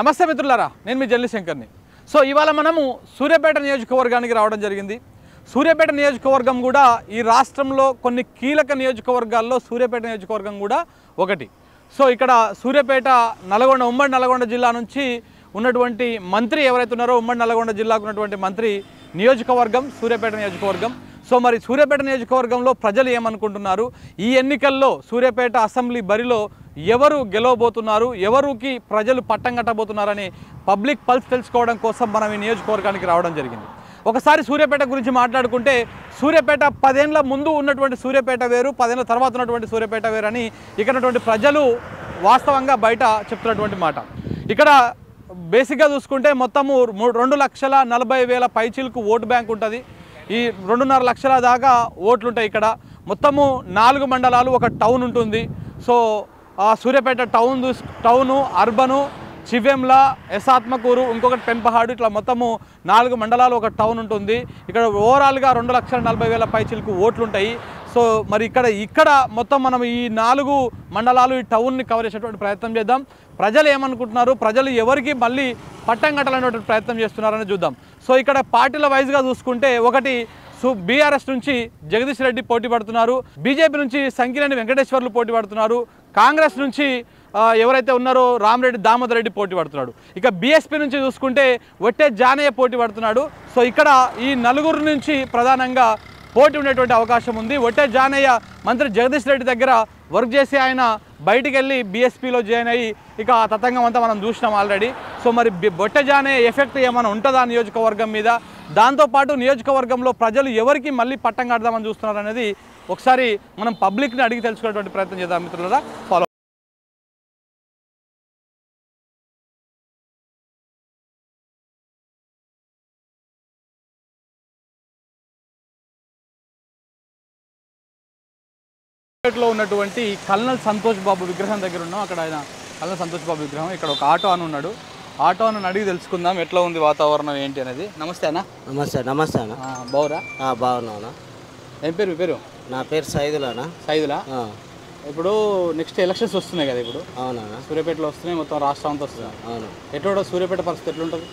నమస్తే మిత్రులారా నేను మీ జల్లి శంకర్ని. సో ఇవాళ మనము సూర్యాపేట నియోజకవర్గానికి రావడం జరిగింది. సూర్యాపేట నియోజకవర్గం కూడా ఈ రాష్ట్రంలో కొన్ని కీలక నియోజకవర్గాల్లో సూర్యాపేట నియోజకవర్గం కూడా ఒకటి. సో ఇక్కడ సూర్యాపేట నల్గొండ ఉమ్మడి నల్గొండ జిల్లా నుంచి ఉన్నటువంటి మంత్రి ఎవరైతే ఉన్నారో ఉమ్మడి నల్గొండ జిల్లాకు ఉన్నటువంటి మంత్రి నియోజకవర్గం సూర్యాపేట నియోజకవర్గం. సో మరి సూర్యాపేట నియోజకవర్గంలో ప్రజలు ఏమనుకుంటున్నారు? ఈ ఎన్నికల్లో సూర్యాపేట అసెంబ్లీ బరిలో ఎవరు గెలవబోతున్నారు? ఎవరికి ప్రజలు పట్టం కట్టబోతున్నారని పబ్లిక్ పల్స్ తెలుసుకోవడం కోసం మనం ఈ నియోజకవర్గానికి రావడం జరిగింది. ఒకసారి సూర్యాపేట గురించి మాట్లాడుకుంటే సూర్యాపేట పదేళ్ళ ముందు ఉన్నటువంటి సూర్యాపేట వేరు పదేళ్ళ తర్వాత ఉన్నటువంటి సూర్యాపేట వేరు అని ఇక్కడ ప్రజలు వాస్తవంగా బయట చెప్తున్నటువంటి మాట. ఇక్కడ బేసిక్గా చూసుకుంటే మొత్తము రెండు లక్షల నలభై వేల పైచీలకు ఓటు బ్యాంక్ ఉంటుంది. ఈ రెండున్నర లక్షల దాకా ఓట్లుంటాయి ఇక్కడ. మొత్తము నాలుగు మండలాలు ఒక టౌన్ ఉంటుంది. సో ఆ Suryapet town town urban Chivemla ఎసాత్మకూరు ఇంకొకటి పెంపహాడు ఇట్లా మొత్తము నాలుగు మండలాలు ఒక టౌన్ ఉంటుంది. ఇక్కడ ఓవరాల్గా రెండు లక్షల నలభై వేల పైచీలకు ఓట్లు ఉంటాయి సో మరి ఇక్కడ ఇక్కడ మొత్తం మనం ఈ నాలుగు మండలాలు ఈ టౌన్ని కవర్ చేసేటువంటి ప్రయత్నం చేద్దాం. ప్రజలు ఏమనుకుంటున్నారు? ప్రజలు ఎవరికి మళ్ళీ పట్టం కట్టాలనేటువంటి ప్రయత్నం చేస్తున్నారని చూద్దాం. సో ఇక్కడ పార్టీల వైజ్గా చూసుకుంటే ఒకటి సో బీఆర్ఎస్ నుంచి జగదీష్ రెడ్డి పోటీ పడుతున్నారు. బీజేపీ నుంచి సంకినేని వెంకటేశ్వర్లు పోటీ పడుతున్నారు. కాంగ్రెస్ నుంచి ఎవరైతే ఉన్నారో రామరెడ్డి దామోదర్ రెడ్డి పోటీ పడుతున్నాడు. ఇక బీఎస్పీ నుంచి చూసుకుంటే ఒట్టే జానయ్య పోటీ పడుతున్నాడు. సో ఇక్కడ ఈ నలుగురు నుంచి ప్రధానంగా పోటీ ఉండేటువంటి అవకాశం ఉంది. ఒట్టే జానయ్య మంత్రి జగదీష్ రెడ్డి దగ్గర వర్క్ చేసి ఆయన బయటికి వెళ్ళి బీఎస్పీలో జాయిన్ అయ్యి ఇక ఆ తతంగం అంతా మనం చూసినాం ఆల్రెడీ సో మరి బొట్టజానే ఎఫెక్ట్ ఏమైనా ఉంటుందా నియోజకవర్గం మీద? దాంతోపాటు నియోజకవర్గంలో ప్రజలు ఎవరికి మళ్ళీ పట్టం కడదామని చూస్తున్నారు అనేది ఒకసారి మనం పబ్లిక్ని అడిగి తెలుసుకునేటువంటి ప్రయత్నం చేద్దాం మిత్రులరా. ఫాలో లో ఉన్నటువంటి కల్నల్ సంతోష్ బాబు విగ్రహం దగ్గర ఉన్నాం. అక్కడ ఆయన కల్నల్ సంతోష్ బాబు విగ్రహం. ఇక్కడ ఒక ఆటో అని ఉన్నాడు. ఆటో అని అడిగి తెలుసుకుందాం ఎట్లా ఉంది వాతావరణం ఏంటి అనేది. నమస్తే అన్న. నమస్తే నమస్తే అన్న. బావురా? ఆ, బాగున్నావునా ఏం పేరు మీ పేరు? నా పేరు సైదులానా సైదులా? ఇప్పుడు నెక్స్ట్ ఎలక్షన్స్ వస్తున్నాయి కదా ఇప్పుడు. అవునా సూర్యాపేటలో వస్తున్నాయి మొత్తం రాష్ట్రం అంతా వస్తుంది అవును. ఎట్లా సూర్యాపేట పరిస్థితి ఎట్లుంటుంది?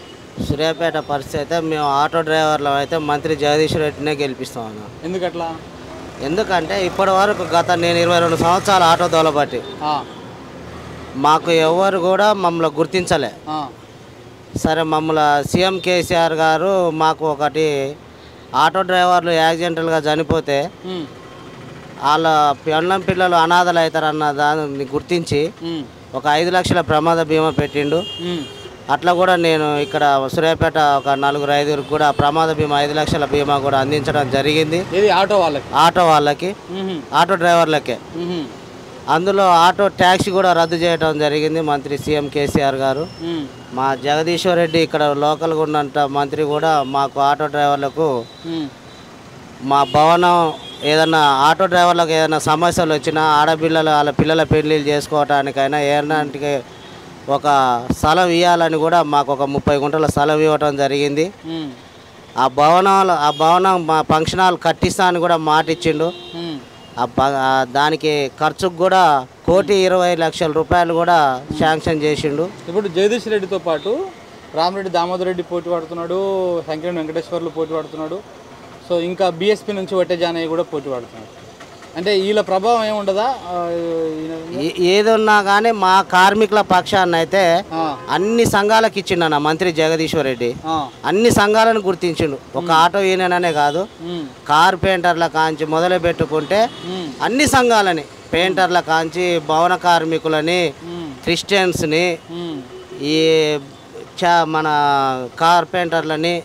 సూర్యాపేట పరిస్థితి అయితే మేము ఆటో డ్రైవర్లు అయితే మంత్రి జగదీష్ రెడ్డినే గెలిపిస్తాం అన్న. ఎందుకు అట్లా ఎందుకంటే ఇప్పటి వరకు గత నేను ఇరవై రెండు సంవత్సరాలు ఆటో దోలబట్టి మాకు ఎవరు కూడా మమ్మల్ని గుర్తించలే. సరే మమ్మల్ని సీఎం కేసీఆర్ గారు మాకు ఒకటి ఆటో డ్రైవర్లు యాక్సిడెంటల్గా చనిపోతే వాళ్ళ పెళ్ళం పిల్లలు అనాథలు అవుతారన్న దాన్ని గుర్తించి ఒక ఐదు లక్షల ప్రమాద బీమా పెట్టిండు. అట్లా కూడా నేను ఇక్కడ సూర్యాపేట ఒక నలుగురు ఐదుగురికి కూడా ప్రమాద బీమా ఐదు లక్షల బీమా కూడా అందించడం జరిగింది. ఇది ఆటో వాళ్ళకి? ఆటో వాళ్ళకి. ఆటో డ్రైవర్లకే. అందులో ఆటో ట్యాక్సీ కూడా రద్దు చేయడం జరిగింది మంత్రి సీఎం కేసీఆర్ గారు. మా జగదీశ్వర్ రెడ్డి ఇక్కడ లోకల్గా ఉన్నంత మంత్రి కూడా మాకు ఆటో డ్రైవర్లకు మా భవనం ఏదన్నా ఆటో డ్రైవర్లకు ఏదైనా సమస్యలు వచ్చినా ఆడపిల్లలు వాళ్ళ పిల్లల పెళ్ళిళ్ళు చేసుకోవటానికైనా ఏనాటికి ఒక స్థలం ఇవ్వాలని కూడా మాకు ఒక ముప్పై గుంటల స్థలం ఇవ్వటం జరిగింది. ఆ భవనాలు ఆ భవనం మా ఫంక్షన్ హాల్ కట్టిస్తా అని కూడా మాట ఇచ్చిండు. దానికి ఖర్చుకు కూడా కోటి ఇరవై లక్షల రూపాయలు కూడా శాంక్షన్ చేసిండు. ఇప్పుడు జగదీష్ రెడ్డితో పాటు రామరెడ్డి దామోదర్ రెడ్డి పోటీ పడుతున్నాడు శంకరన్ వెంకటేశ్వర్లు పోటీ పడుతున్నాడు. సో ఇంకా బీఎస్పీ నుంచి వట్టే జానయ్య కూడా పోటీ పడుతున్నాడు. అంటే వీళ్ళ ప్రభావం ఏముండదా? ఏదున్నా కానీ మా కార్మికుల పక్షాన్ని అయితే అన్ని సంఘాలకు ఇచ్చిండన్న మంత్రి జగదీశ్వర్ రెడ్డి. అన్ని సంఘాలను గుర్తించిండు. ఒక ఆటో యూనియన్ కాదు కార్పెంటర్ల కాంచి మొదలు పెట్టుకుంటే అన్ని సంఘాలని పెయింటర్ల కాంచి భవన కార్మికులని క్రిస్టియన్స్ని ఈ మన కార్పెంటర్లని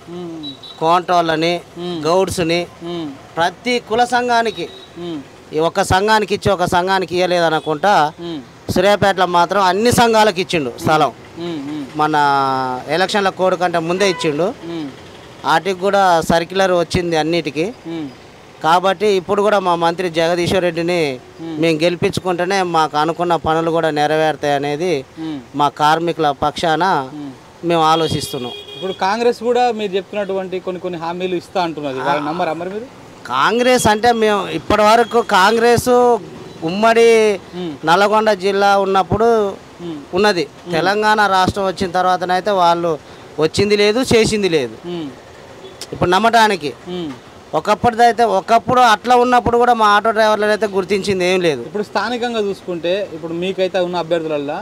కోంటోళ్ళని. గౌడ్స్ని ప్రతి కుల సంఘానికి ఈ ఒక్క సంఘానికి ఇచ్చి ఒక సంఘానికి ఇవ్వలేదు అనుకుంటా సూర్యాపేటలో మాత్రం అన్ని సంఘాలకు ఇచ్చిండు స్థలం. మన ఎలక్షన్ల కోడ్ కంటే ముందే ఇచ్చిండు. వాటికి కూడా సర్క్యులర్ వచ్చింది అన్నిటికీ. కాబట్టి ఇప్పుడు కూడా మా మంత్రి జగదీశ్వర్ రెడ్డిని మేము. గెలిపించుకుంటేనే మాకు అనుకున్న పనులు కూడా నెరవేరుతాయి అనేది మా కార్మికుల పక్షాన. మేము. ఆలోచిస్తున్నాం. ఇప్పుడు కాంగ్రెస్ కూడా మీరు చెప్తున్నటువంటి కొన్ని కొన్ని హామీలు ఇస్తా అంటున్నది. వాళ్ళ నమ్మరా మరి మీరు? కాంగ్రెస్ అంటే మేము ఇప్పటి వరకు కాంగ్రెస్ ఉమ్మడి ఉమ్, నల్గొండ జిల్లా ఉన్నప్పుడు ఉన్నది. తెలంగాణ రాష్ట్రం వచ్చిన తర్వాతనైతే వాళ్ళు వచ్చింది లేదు చేసింది లేదు. ఇప్పుడు నమ్మటానికి. ఒకప్పటిదైతే ఒకప్పుడు అట్లా ఉన్నప్పుడు కూడా మా ఆటో డ్రైవర్లను అయితే గుర్తించింది ఏం లేదు. ఇప్పుడు స్థానికంగా చూసుకుంటే ఇప్పుడు మీకైతే ఉన్న అభ్యర్థులల్లో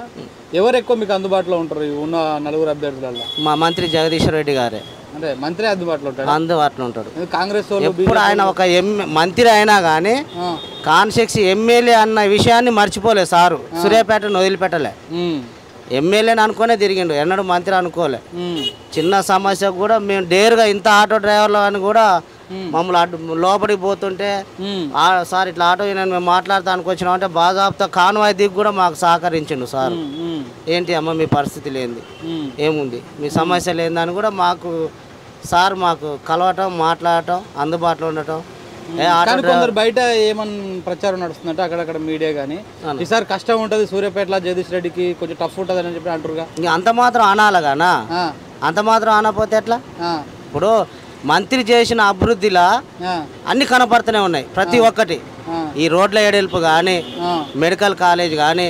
ఎవరు ఎక్కువ మీకు అందుబాటులో ఉంటారు ఉన్న నలుగురు అభ్యర్థులల్లో? మా మంత్రి జగదీశ్వర్ రెడ్డి గారే. అంటే మంత్రి అందుబాటులో ఉంటాడు? అందుబాటులో ఉంటాడు. కాంగ్రెస్ ఎప్పుడు ఆయన ఒక మంత్రి అయినా కానీ కాన్సెక్స్ ఎమ్మెల్యే అన్న విషయాన్ని మర్చిపోలే సారు. సూర్యాపేటను వదిలిపెట్టలే. ఎమ్మెల్యేని అనుకునే తిరిగిండు ఎన్నడూ మంత్రి అనుకోలే. చిన్న సమస్య కూడా మేము డేరుగా ఇంత ఆటో డ్రైవర్లు అని కూడా. మమ్మల్ని అడ్డు లోపలికి పోతుంటే ఉమ్, "ఆ, సార్ ఇట్లా ఆటో నేను మేము మాట్లాడటానికి వచ్చినాం అంటే బాజాబ్తా కాన్వాయ్ దిగి కూడా మాకు సహకరించిండు సార్. ఏంటి అమ్మ మీ పరిస్థితి లేనిది? ఉమ్, ఏముంది? మీ సమస్య లేదని కూడా మాకు సార్ మాకు కలవటం మాట్లాడటం అందుబాటులో ఉండటం. కానీ కొందరు బయట ఏమని ప్రచారం నడుస్తుందంటే అక్కడక్కడ మీడియా కానీ ఈసారి కష్టం ఉంటుంది సూర్యాపేటలో జగదీష్ రెడ్డికి కొంచెం టఫ్ ఉంటుంది అని చెప్పి అంటారుగా ఇంక అంత మాత్రం అనాలగానా అంత మాత్రం అనకపోతే ఎట్లా? ఇప్పుడు మంత్రి చేసిన అభివృద్ధిలా అన్ని కనపడుతూనే ఉన్నాయి ప్రతి ఒక్కటి. ఈ రోడ్ల ఎడల్పు కానీ మెడికల్ కాలేజ్ కానీ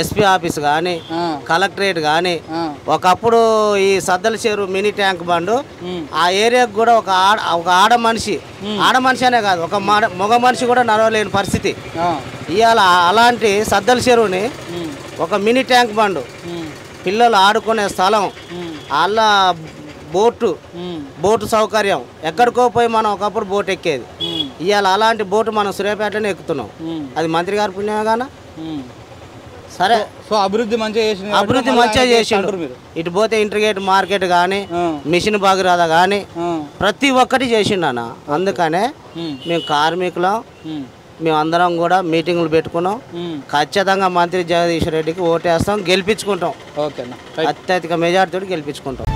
ఎస్పీ ఆఫీస్ కానీ కలెక్టరేట్ కానీ ఒకప్పుడు ఈ సద్దల చెరువు మినీ ట్యాంక్ బండు ఆ ఏరియాకు కూడా ఒక ఆడ ఒక ఆడ మనిషి. ఆడ మనిషి అనే కాదు ఒక మగ మనిషి కూడా నడవలేని పరిస్థితి. ఇవాళ అలాంటి సద్దల చెరువుని ఒక మినీ ట్యాంక్ బండు. పిల్లలు ఆడుకునే స్థలం వాళ్ళ బోటు బోటు సౌకర్యం. ఎక్కడికో పోయి మనం ఒకప్పుడు బోట్ ఎక్కేది. ఇవాళ అలాంటి బోటు మనం సూర్యాపేటలోనే ఎక్కుతున్నాం. అది మంత్రి గారి పుణ్యమే. సరే. సో అభివృద్ధి మంచిగా అభివృద్ధి మంచిగా ఆయనకి చేసిండు. అంటారు మీరు. ఇటు పోతే ఇంటర్గేట్ మార్కెట్ కానీ మిషన్ భగీరథ కానీ ప్రతి ఒక్కటి చేసిండు అన్న. అందుకనే మేము కార్మికులం ఉమ్, మేము అందరం కూడా మీటింగులు పెట్టుకున్నాం. ఖచ్చితంగా మంత్రి జగదీష్ రెడ్డికి ఓటేస్తాం గెలిపించుకుంటాం. అత్యధిక మెజార్టీతో గెలిపించుకుంటాం.